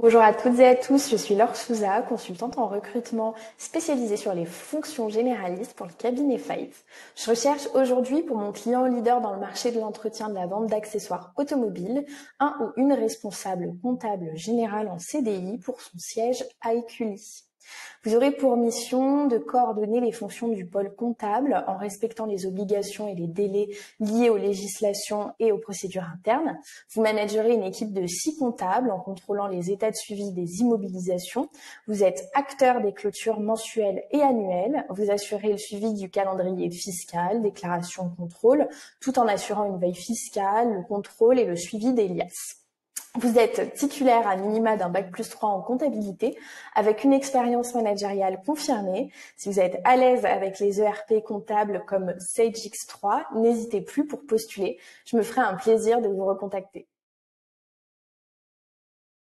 Bonjour à toutes et à tous, je suis Laure Souza, consultante en recrutement spécialisée sur les fonctions généralistes pour le cabinet Fight. Je recherche aujourd'hui pour mon client leader dans le marché de l'entretien de la vente d'accessoires automobiles un ou une responsable comptable générale en CDI pour son siège à Écully. Vous aurez pour mission de coordonner les fonctions du pôle comptable en respectant les obligations et les délais liés aux législations et aux procédures internes. Vous managerez une équipe de six comptables en contrôlant les états de suivi des immobilisations. Vous êtes acteur des clôtures mensuelles et annuelles. Vous assurez le suivi du calendrier fiscal, déclaration contrôle, tout en assurant une veille fiscale, le contrôle et le suivi des liasses. Vous êtes titulaire à minima d'un bac plus 3 en comptabilité avec une expérience managériale confirmée. Si vous êtes à l'aise avec les ERP comptables comme Sage X3, n'hésitez plus pour postuler. Je me ferai un plaisir de vous recontacter.